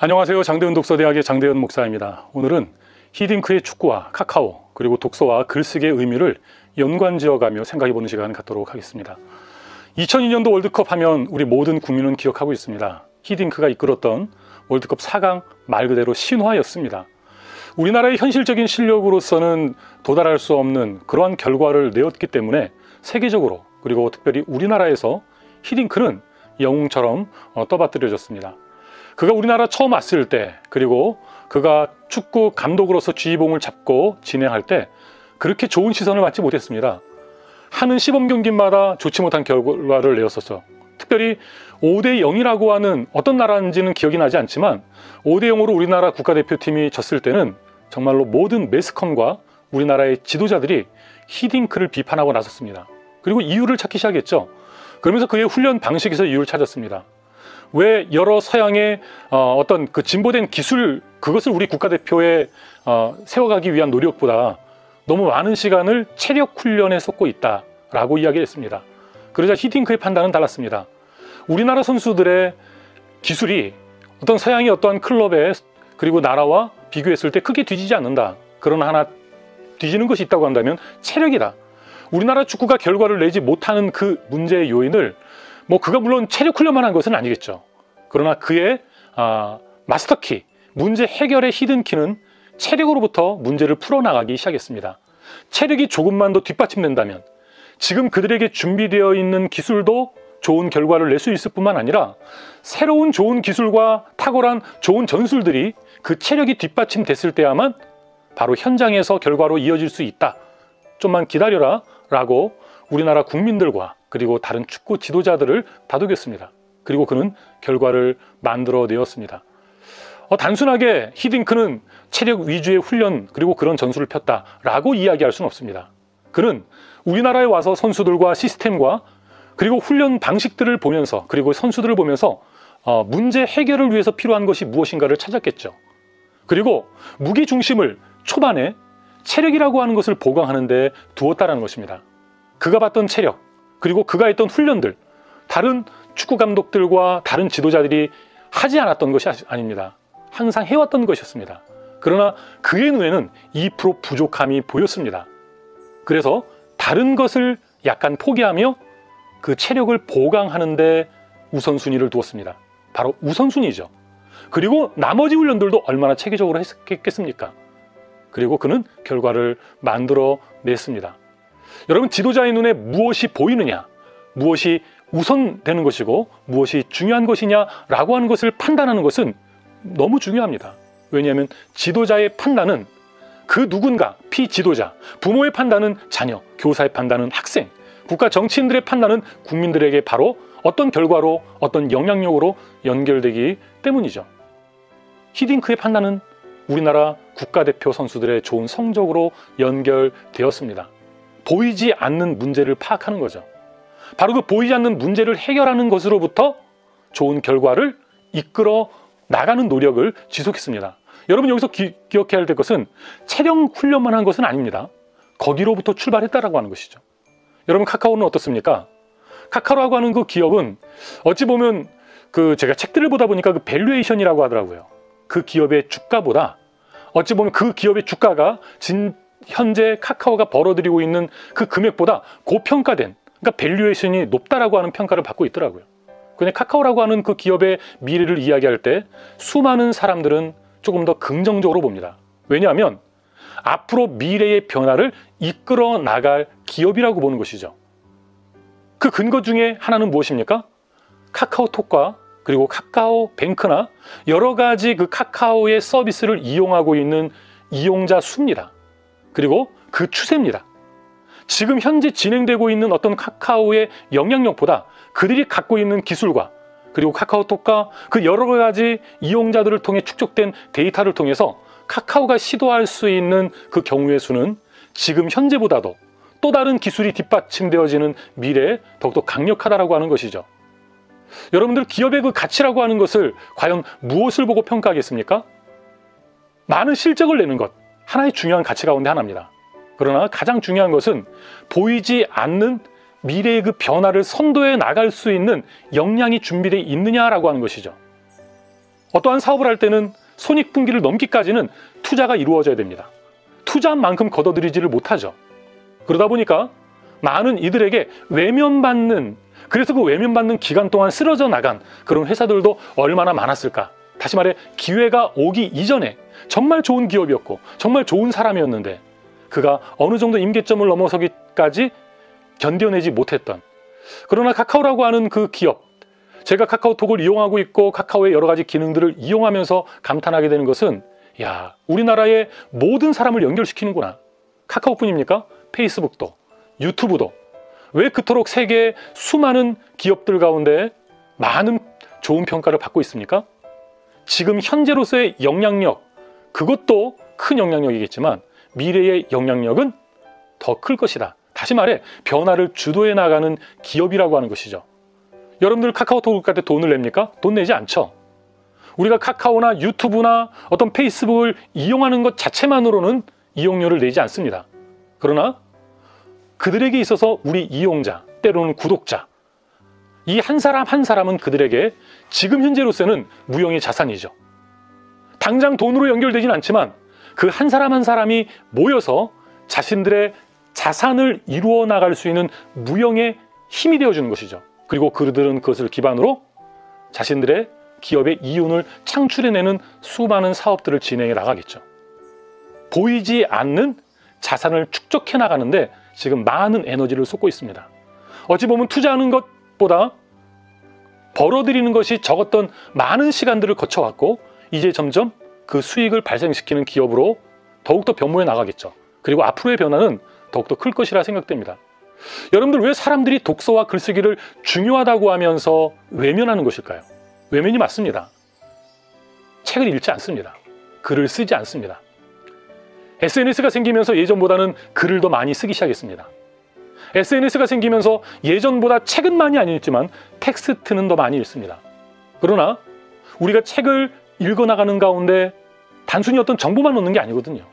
안녕하세요. 장대은 독서대학의 장대은 목사입니다. 오늘은 히딩크의 축구와 카카오 그리고 독서와 글쓰기의 의미를 연관지어가며 생각해보는 시간 갖도록 하겠습니다. 2002년도 월드컵 하면 우리 모든 국민은 기억하고 있습니다. 히딩크가 이끌었던 월드컵 4강 말 그대로 신화였습니다. 우리나라의 현실적인 실력으로서는 도달할 수 없는 그러한 결과를 내었기 때문에 세계적으로 그리고 특별히 우리나라에서 히딩크는 영웅처럼 어, 떠받들여졌습니다. 그가 우리나라 처음 왔을 때 그리고 그가 축구 감독으로서 지휘봉을 잡고 진행할 때 그렇게 좋은 시선을 받지 못했습니다. 하는 시범 경기마다 좋지 못한 결과를 내었었어. 특별히 5대 0이라고 하는 어떤 나라인지는 기억이 나지 않지만 5대 0으로 우리나라 국가대표팀이 졌을 때는 정말로 모든 매스컴과 우리나라의 지도자들이 히딩크를 비판하고 나섰습니다. 그리고 이유를 찾기 시작했죠. 그러면서 그의 훈련 방식에서 이유를 찾았습니다. 왜 여러 서양의 어, 떤 그 진보된 기술 그것을 우리 국가대표에 어, 세워가기 위한 노력보다 너무 많은 시간을 체력 훈련에 쏟고 있다라고 이야기했습니다. 그러자 히딩크의 판단은 달랐습니다. 우리나라 선수들의 기술이 어떤 서양의 어떠한 클럽에 그리고 나라와 비교했을 때 크게 뒤지지 않는다. 그러나 하나 뒤지는 것이 있다고 한다면 체력이다. 우리나라 축구가 결과를 내지 못하는 그 문제의 요인을 뭐 그가 물론 체력 훈련만 한 것은 아니겠죠. 그러나 그의 아, 마스터키, 문제 해결의 히든키는 체력으로부터 문제를 풀어나가기 시작했습니다. 체력이 조금만 더 뒷받침된다면 지금 그들에게 준비되어 있는 기술도 좋은 결과를 낼 수 있을 뿐만 아니라 새로운 좋은 기술과 탁월한 좋은 전술들이 그 체력이 뒷받침됐을 때야만 바로 현장에서 결과로 이어질 수 있다. 좀만 기다려라 라고 우리나라 국민들과 그리고 다른 축구 지도자들을 다독였습니다. 그리고 그는 결과를 만들어내었습니다. 어, 단순하게 히딩크는 체력 위주의 훈련 그리고 그런 전술을 폈다라고 이야기할 수는 없습니다. 그는 우리나라에 와서 선수들과 시스템과 그리고 훈련 방식들을 보면서 그리고 선수들을 보면서 어, 문제 해결을 위해서 필요한 것이 무엇인가를 찾았겠죠. 그리고 무기 중심을 초반에 체력이라고 하는 것을 보강하는 데 두었다라는 것입니다. 그가 봤던 체력, 그리고 그가 했던 훈련들, 다른 축구 감독들과 다른 지도자들이 하지 않았던 것이 아닙니다. 항상 해왔던 것이었습니다. 그러나 그의 눈에는 2% 부족함이 보였습니다. 그래서 다른 것을 약간 포기하며 그 체력을 보강하는데 우선순위를 두었습니다. 바로 우선순위죠. 그리고 나머지 훈련들도 얼마나 체계적으로 했겠습니까? 그리고 그는 결과를 만들어 냈습니다. 여러분 지도자의 눈에 무엇이 보이느냐 무엇이 우선되는 것이고 무엇이 중요한 것이냐라고 하는 것을 판단하는 것은 너무 중요합니다. 왜냐하면 지도자의 판단은 그 누군가 피지도자 부모의 판단은 자녀 교사의 판단은 학생 국가 정치인들의 판단은 국민들에게 바로 어떤 결과로 어떤 영향력으로 연결되기 때문이죠. 히딩크의 판단은 우리나라 국가대표 선수들의 좋은 성적으로 연결되었습니다. 보이지 않는 문제를 파악하는 거죠. 바로 그 보이지 않는 문제를 해결하는 것으로부터 좋은 결과를 이끌어 나가는 노력을 지속했습니다. 여러분 여기서 기, 억해야 될 것은 체력 훈련만 한 것은 아닙니다. 거기로부터 출발했다라고 하는 것이죠. 여러분 카카오는 어떻습니까? 카카오라고 하는 그 기업은 어찌 보면 그 제가 책들을 보다 보니까 그 valuation이라고 하더라고요. 그 기업의 주가보다 어찌 보면 그 기업의 주가가 진 현재 카카오가 벌어들이고 있는 그 금액보다 고평가된 그러니까 valuation이 높다라고 하는 평가를 받고 있더라고요. 그냥 카카오라고 하는 그 기업의 미래를 이야기할 때 수많은 사람들은 조금 더 긍정적으로 봅니다. 왜냐하면 앞으로 미래의 변화를 이끌어 나갈 기업이라고 보는 것이죠. 그 근거 중에 하나는 무엇입니까? 카카오톡과 그리고 카카오 뱅크나 여러 가지 그 카카오의 서비스를 이용하고 있는 이용자 수입니다. 그리고 그 추세입니다. 지금 현재 진행되고 있는 어떤 카카오의 영향력보다 그들이 갖고 있는 기술과 그리고 카카오톡과 그 여러 가지 이용자들을 통해 축적된 데이터를 통해서 카카오가 시도할 수 있는 그 경우의 수는 지금 현재보다도 또 다른 기술이 뒷받침되어지는 미래에 더욱더 강력하다라고 하는 것이죠. 여러분들 기업의 그 가치라고 하는 것을 과연 무엇을 보고 평가하겠습니까? 많은 실적을 내는 것, 하나의 중요한 가치 가운데 하나입니다. 그러나 가장 중요한 것은 보이지 않는 미래의 그 변화를 선도해 나갈 수 있는 역량이 준비되어 있느냐라고 하는 것이죠. 어떠한 사업을 할 때는 손익분기를 넘기까지는 투자가 이루어져야 됩니다. 투자한 만큼 걷어들이지를 못하죠. 그러다 보니까 많은 이들에게 외면받는 그래서 그 외면받는 기간 동안 쓰러져 나간 그런 회사들도 얼마나 많았을까. 다시 말해 기회가 오기 이전에 정말 좋은 기업이었고 정말 좋은 사람이었는데 그가 어느 정도 임계점을 넘어서기까지 견뎌내지 못했던 그러나 카카오라고 하는 그 기업 제가 카카오톡을 이용하고 있고 카카오의 여러 가지 기능들을 이용하면서 감탄하게 되는 것은 야 우리나라의 모든 사람을 연결시키는구나 카카오뿐입니까? 페이스북도 유튜브도 왜 그토록 세계의 수많은 기업들 가운데 많은 좋은 평가를 받고 있습니까? 지금 현재로서의 영향력 그것도 큰 영향력이겠지만 미래의 영향력은 더 클 것이다. 다시 말해 변화를 주도해 나가는 기업이라고 하는 것이죠. 여러분들 카카오톡 갈때 돈을 냅니까? 돈 내지 않죠. 우리가 카카오나 유튜브나 어떤 페이스북을 이용하는 것 자체만으로는 이용료를 내지 않습니다. 그러나 그들에게 있어서 우리 이용자, 때로는 구독자, 이 한 사람 한 사람은 그들에게 지금 현재로서는 무형의 자산이죠. 당장 돈으로 연결되진 않지만 그 한 사람 한 사람이 모여서 자신들의 자산을 이루어 나갈 수 있는 무형의 힘이 되어주는 것이죠. 그리고 그들은 그것을 기반으로 자신들의 기업의 이윤을 창출해내는 수많은 사업들을 진행해 나가겠죠. 보이지 않는 자산을 축적해 나가는데 지금 많은 에너지를 쏟고 있습니다. 어찌 보면 투자하는 것 보다 벌어들이는 것이 적었던 많은 시간들을 거쳐왔고 이제 점점 그 수익을 발생시키는 기업으로 더욱더 변모해 나가겠죠. 그리고 앞으로의 변화는 더욱더 클 것이라 생각됩니다. 여러분들 왜 사람들이 독서와 글쓰기를 중요하다고 하면서 외면하는 것일까요? 외면이 맞습니다. 책을 읽지 않습니다. 글을 쓰지 않습니다. SNS가 생기면서 예전보다는 글을 더 많이 쓰기 시작했습니다. SNS가 생기면서 예전보다 책은 많이 안 읽지만 텍스트는 더 많이 읽습니다. 그러나 우리가 책을 읽어나가는 가운데 단순히 어떤 정보만 얻는 게 아니거든요.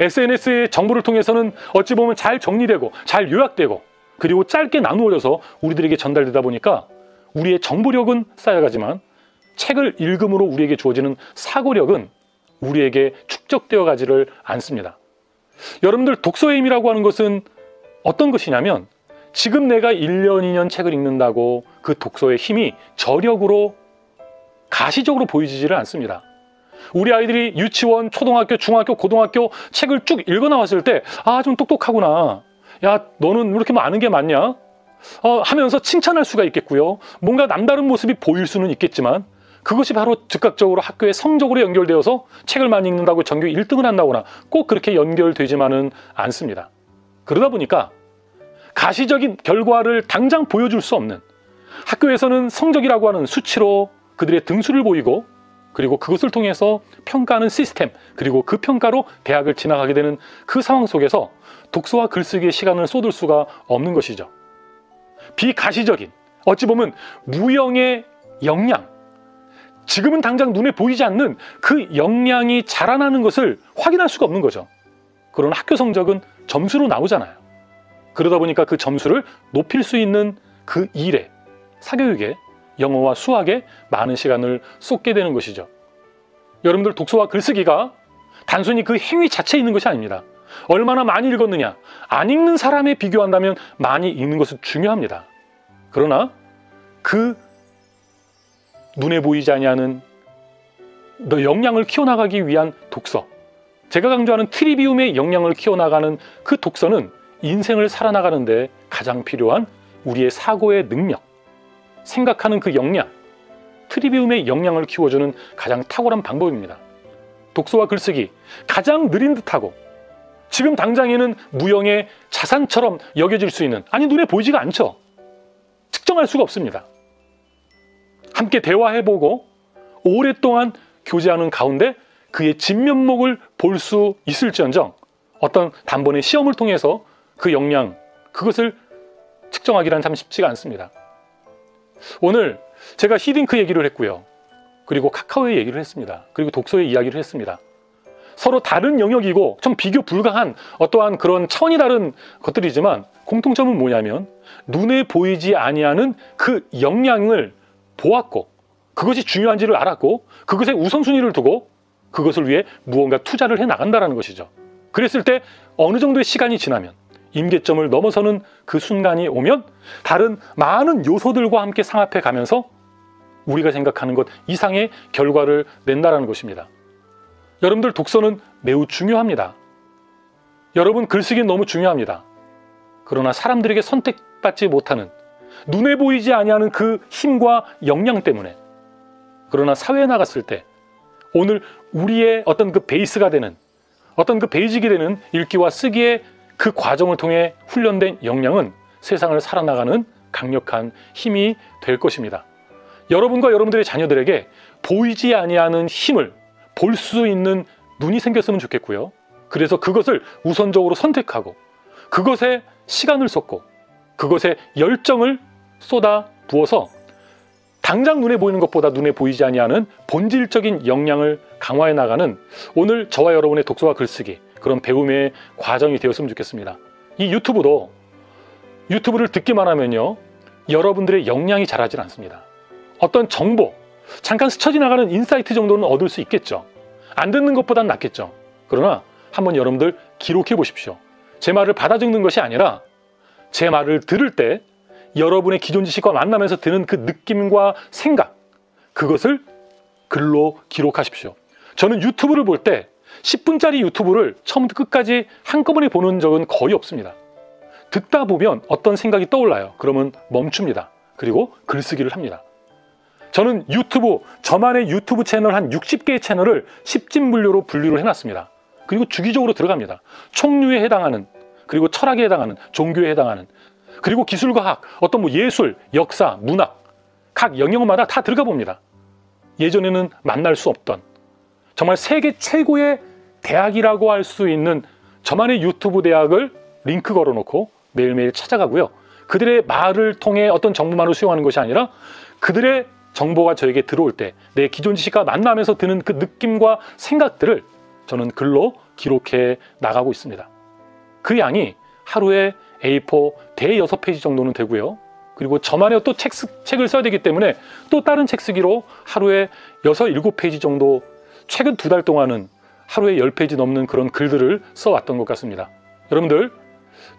SNS의 정보를 통해서는 어찌 보면 잘 정리되고 잘 요약되고 그리고 짧게 나누어져서 우리들에게 전달되다 보니까 우리의 정보력은 쌓여가지만 책을 읽음으로 우리에게 주어지는 사고력은 우리에게 축적되어 가지를 않습니다. 여러분들 독서의 힘이라고 하는 것은 어떤 것이냐면 지금 내가 1년, 2년 책을 읽는다고 그 독서의 힘이 저력으로 가시적으로 보이지를 않습니다. 우리 아이들이 유치원, 초등학교, 중학교, 고등학교 책을 쭉 읽어 나왔을 때, 아, 좀 똑똑하구나. 야, 너는 왜 이렇게 많은 게 많냐? 어, 하면서 칭찬할 수가 있겠고요. 뭔가 남다른 모습이 보일 수는 있겠지만, 그것이 바로 즉각적으로 학교의 성적으로 연결되어서 책을 많이 읽는다고 전교 1등을 한다거나 꼭 그렇게 연결되지만은 않습니다. 그러다 보니까 가시적인 결과를 당장 보여줄 수 없는 학교에서는 성적이라고 하는 수치로 그들의 등수를 보이고 그리고 그것을 통해서 평가하는 시스템 그리고 그 평가로 대학을 지나가게 되는 그 상황 속에서 독서와 글쓰기의 시간을 쏟을 수가 없는 것이죠. 비가시적인 어찌 보면 무형의 역량 지금은 당장 눈에 보이지 않는 그 역량이 자라나는 것을 확인할 수가 없는 거죠. 그러나 학교 성적은 점수로 나오잖아요. 그러다 보니까 그 점수를 높일 수 있는 그 일에 사교육에 영어와 수학에 많은 시간을 쏟게 되는 것이죠. 여러분들 독서와 글쓰기가 단순히 그 행위 자체에 있는 것이 아닙니다. 얼마나 많이 읽었느냐. 안 읽는 사람에 비교한다면 많이 읽는 것은 중요합니다. 그러나 그 눈에 보이지 아니하는 너 역량을 키워나가기 위한 독서. 제가 강조하는 트리비움의 역량을 키워나가는 그 독서는 인생을 살아나가는 데 가장 필요한 우리의 사고의 능력, 생각하는 그 역량, 트리비움의 역량을 키워주는 가장 탁월한 방법입니다. 독서와 글쓰기, 가장 느린 듯하고 지금 당장에는 무형의 자산처럼 여겨질 수 있는, 아니, 눈에 보이지가 않죠. 측정할 수가 없습니다. 함께 대화해보고 오랫동안 교제하는 가운데 그의 진면목을 볼 수 있을지언정 어떤 단번의 시험을 통해서 그 역량, 그것을 측정하기란 참 쉽지가 않습니다. 오늘 제가 히딩크 얘기를 했고요. 그리고 카카오의 얘기를 했습니다. 그리고 독서의 이야기를 했습니다. 서로 다른 영역이고 좀 비교 불가한 어떠한 그런 차원이 다른 것들이지만 공통점은 뭐냐면 눈에 보이지 아니하는 그 역량을 보았고 그것이 중요한지를 알았고 그것에 우선순위를 두고 그것을 위해 무언가 투자를 해 나간다라는 것이죠. 그랬을 때 어느 정도의 시간이 지나면 임계점을 넘어서는 그 순간이 오면 다른 많은 요소들과 함께 상합해 가면서 우리가 생각하는 것 이상의 결과를 낸다라는 것입니다. 여러분들 독서는 매우 중요합니다. 여러분 글쓰기 너무 중요합니다. 그러나 사람들에게 선택받지 못하는 눈에 보이지 아니하는 그 힘과 역량 때문에 그러나 사회에 나갔을 때 오늘 우리의 어떤 그 베이스가 되는 어떤 그 베이직이 되는 읽기와 쓰기의 그 과정을 통해 훈련된 역량은 세상을 살아나가는 강력한 힘이 될 것입니다. 여러분과 여러분들의 자녀들에게 보이지 아니하는 힘을 볼 수 있는 눈이 생겼으면 좋겠고요. 그래서 그것을 우선적으로 선택하고 그것에 시간을 쏟고 그것에 열정을 쏟아 부어서 당장 눈에 보이는 것보다 눈에 보이지 아니하는 본질적인 역량을 강화해 나가는 오늘 저와 여러분의 독서와 글쓰기 그런 배움의 과정이 되었으면 좋겠습니다. 이 유튜브도 유튜브를 듣기만 하면요 여러분들의 역량이 자라질 않습니다. 어떤 정보 잠깐 스쳐 지나가는 insight 정도는 얻을 수 있겠죠. 안 듣는 것보단 낫겠죠. 그러나 한번 여러분들 기록해 보십시오. 제 말을 받아 적는 것이 아니라 제 말을 들을 때 여러분의 기존 지식과 만나면서 드는 그 느낌과 생각 그것을 글로 기록하십시오. 저는 유튜브를 볼 때 10분짜리 유튜브를 처음부터 끝까지 한꺼번에 보는 적은 거의 없습니다. 듣다 보면 어떤 생각이 떠올라요. 그러면 멈춥니다. 그리고 글쓰기를 합니다. 저는 유튜브, 저만의 유튜브 채널 한 60개의 채널을 10진 분류로 분류를 해놨습니다. 그리고 주기적으로 들어갑니다. 총류에 해당하는, 그리고 철학에 해당하는, 종교에 해당하는, 그리고 기술과학, 어떤 뭐 예술, 역사, 문학, 각 영역마다 다 들어가 봅니다. 예전에는 만날 수 없던 정말 세계 최고의 대학이라고 할 수 있는 저만의 유튜브 대학을 링크 걸어놓고 매일매일 찾아가고요. 그들의 말을 통해 어떤 정보만을 수용하는 것이 아니라 그들의 정보가 저에게 들어올 때 내 기존 지식과 만나면서 드는 그 느낌과 생각들을 저는 글로 기록해 나가고 있습니다. 그 양이 하루에 A4 대 6페이지 정도는 되고요. 그리고 저만의 또 책, 책을 써야 되기 때문에 또 다른 책 쓰기로 하루에 6, 7페이지 정도 최근 두 달 동안은 하루에 10페이지 넘는 그런 글들을 써왔던 것 같습니다. 여러분들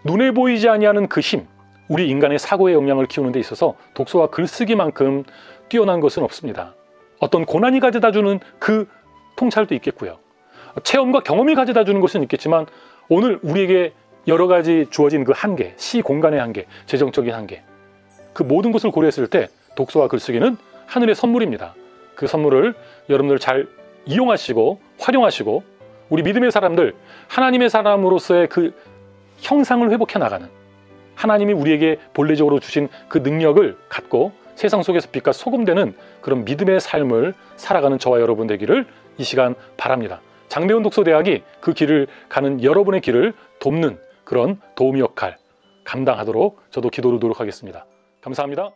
눈에 보이지 아니하는 그 힘, 우리 인간의 사고의 역량을 키우는 데 있어서 독서와 글쓰기만큼 뛰어난 것은 없습니다. 어떤 고난이 가져다 주는 그 통찰도 있겠고요. 체험과 경험이 가져다 주는 것은 있겠지만 오늘 우리에게 여러 가지 주어진 그 한계, 시 공간의 한계, 재정적인 한계, 그 모든 것을 고려했을 때 독서와 글쓰기는 하늘의 선물입니다. 그 선물을 여러분들 잘 이용하시고 활용하시고 우리 믿음의 사람들, 하나님의 사람으로서의 그 형상을 회복해 나가는 하나님이 우리에게 본래적으로 주신 그 능력을 갖고 세상 속에서 빛과 소금 되는 그런 믿음의 삶을 살아가는 저와 여러분 되기를 이 시간 바랍니다. 장대원 독서대학이 그 길을 가는 여러분의 길을 돕는 그런 도움 역할 감당하도록 저도 기도로 노력하겠습니다. 감사합니다.